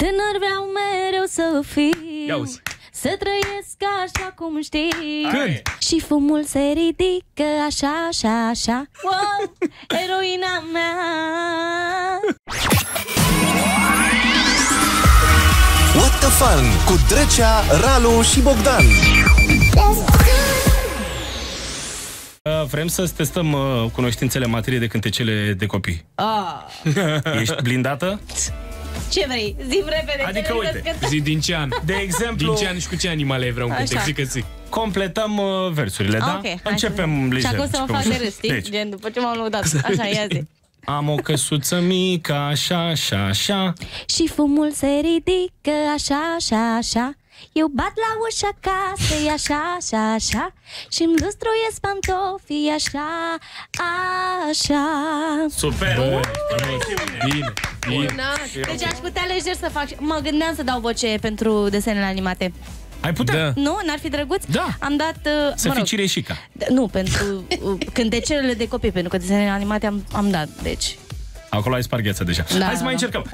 Tânăr vreau mereu să fiu Ia uzi. Să trăiesc așa cum știi Când? Și fumul se ridică așa, așa, așa Wow, eroina mea What the Fun cu Drecea, Ralu și Bogdan. Uh, Vrem să testăm uh, cunoștințele în materie de cântecele de copii. ah, Ești blindată? Ce vrei? Zi repede Adică, ce vrei uite, să cântăm. Zi din ce an? De exemplu, Din ce an și cu ce animale vreau un cântec? Așa. Zic că zic. completăm uh, versurile, Ah, da? ok, hai Începem să- lejer. Și acum să mă începem fac de ușor. râs, știi? Deci, Gen, după ce m-am lăudat Așa, ia zi am o căsuță mică, așa, așa, așa. Și fumul se ridică așa, așa, așa Eu bat la ușa casei așa, așa, așa Și-mi lustruiesc pantofii așa, așa Super! Bine, bine. Deci aș putea lejer să fac Mă gândeam să dau voce pentru desenele animate Ai putea Da. Nu? N-ar fi drăguț? Da. Am dat, uh, să mă fii rog, cireșica. d- Nu, pentru uh, cântecelele de copii Pentru că desenele animate am, am dat Deci Acolo ai spargheața deja. Da, Hai să da, mai da. încercăm.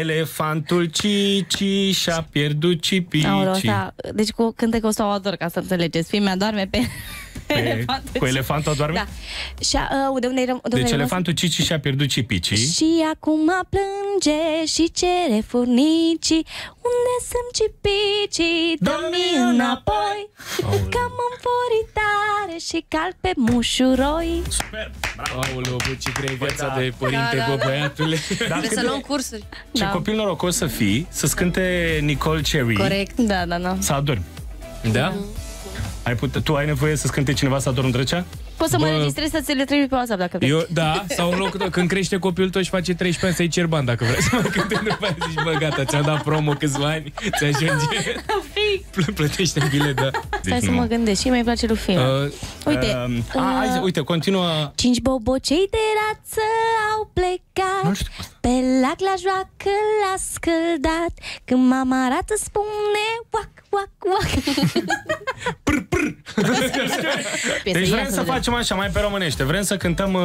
Elefantul Cici și-a pierdut cipici. Aoleu, asta, deci cu cântecul ăsta o ador ca să înțelegeți. Fii mea doarme pe, Pe, elefantul. cu elefantul doarme? Da. Și uh, de unde eram? De unde Deci ai rămas? elefantul Cici și-a pierdut cipicii. Și acum plânge și cere furnicii Unde sunt cipicii? Dă-mi înapoi Că am înforitare și cal pe mușuroi Super! Bravo! Aoleu, bă, ce grei viața da. de părinte, Da, da, bă, da. băiatule. Dar Trebuie cât să de- luăm cursuri. Ce Da. copil norocos să fii, să-ți cânte Nicole Cherry Corect. Da, da, da să adormi. Da? Ai pute, tu ai nevoie să-ți cânte cineva să adormi drăcea? Poți să mă Bă. înregistrezi să ți le trimit pe WhatsApp dacă vrei Eu, da, sau în loc, când crește copilul tău și face 13 ani să-i cer bani dacă vrei să mă cânte după aia zici, bă, gata, ți-am dat promo câțiva ani, ți ajunge, Pl- plătește bilet, da. Stai să mă gândesc și mi-mai place lui film Uh, Uite, Um, a, hai, zi- uite, continuă. Cinci bobocei de rață au plecat Nu știu asta. Pe lac la joacă l-a scăldat Când mama arată spune Wac, wac, wac Piesă, Deci ia vrem să vedem. facem așa, mai pe românește. Vrem să cântăm uh,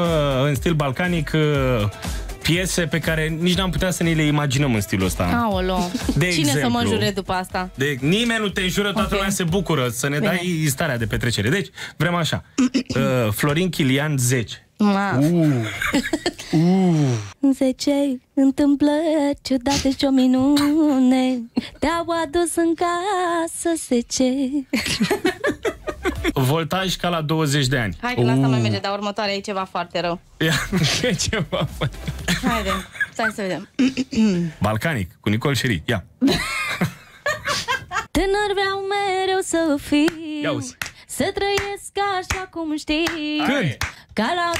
în stil balcanic uh, piese pe care nici n-am putea să ne le imaginăm în stilul ăsta. Aolo. De Cine să mă exemplu. jure după asta? De, nimeni nu te înjură, toată Ok. lumea se bucură să ne Bine. dai starea de petrecere. Deci, vrem așa. Uh, Florin Chilian 10. Ma. Uh, Zece întâmplări ciudate și o minune Te-au adus în casă zece voltaj ca la 20 de ani. Hai că la asta mai merge, dar următoarea e ceva foarte rău Ia. e ceva, bă. Haide, stai să vedem Balcanic, cu Nicol Șeri. Ia. Tânăr vreau mereu să fiu Ia uzi. Să trăiesc așa cum știi Când? Ca la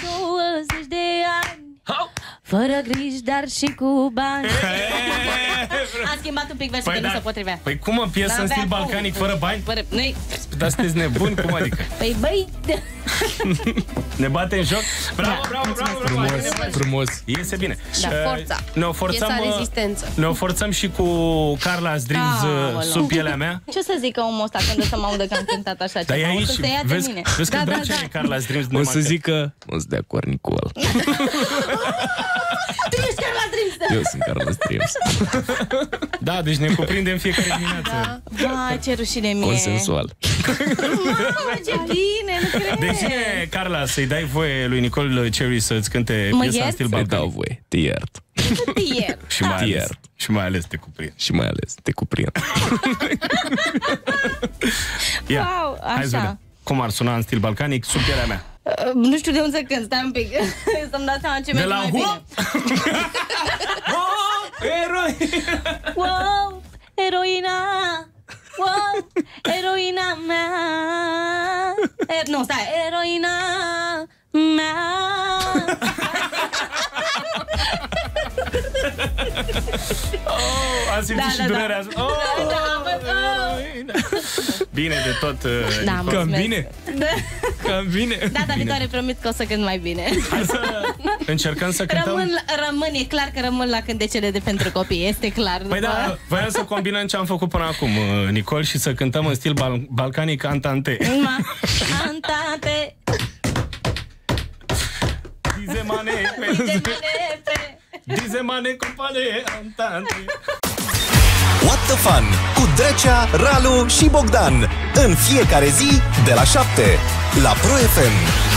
20 de ani Fără griji, dar și cu bani Am schimbat un pic versul Păi, că nu da. se potrivea Păi cum în piesă în N-avea stil cum. balcanic fără bani? Fără, noi, Dar sunteți nebuni? Cum adică? păi băi Ne bate în joc? Bravo, Da. bravo, bravo, bravo. Frumos, Iese bine. frumos. Iese bine. Da, Uh, forța. Ne-o forțăm, Piesa uh, rezistență. ne-o forțăm și cu Carla's Dreams uh, Aoleu. sub pielea mea. Ce să zică omul ăsta când o să mă audă că am cântat așa Dar e ceva? O aici, să se ia de vezi, mine vezi că da, da, Drăcea da. e Carla's Dreams. O să zic că... Nu sunt de acord, Nicol. Tu ești chiar la Dreams Eu sunt Carlos Dreams. Da, deci ne cuprindem fiecare dimineață. Vai, ce rușine mie Consensual. Mamă, ce bine, nu cred Deci cine, Carla, să-i dai voie lui Nicole Cherry să-ți cânte Mă piesa în iert? stil Îi dau balcanic? voie, te iert. Tier. Și mai Te ales, iert. și mai ales te cuprind. Și mai ales, te cuprind. Ia, Wow, hai să așa. vedem. Cum ar suna în stil balcanic sub pielea mea? Uh, Nu știu de unde să cânt, stai un pic Să-mi dau seama ce De merge la mai bine Hop! Eroi! Wow, eroina Wow, eroina mea er, Nu, stai, eroina mea Am simțit Da, și da, da. durerea. Oh! Da, bă, oh. Bine de tot. uh, Da, Nicole. Cam mulțumesc. bine. Da. Cam bine. Data viitoare promit că o să cânt mai bine Hai să încercăm să cântăm. Rămân, la- rămân, e clar că rămân la cântecele de pentru copii, este clar Păi da, voiam să combinăm ce am făcut până acum, uh, Nicol, și să cântăm în stil bal- balcanic antante. Ma, Antate, Dizemane, de mane, pe dizemane, compane, antante. the Fun cu Drecea, Ralu și Bogdan. În fiecare zi de la 7 la Pro FM.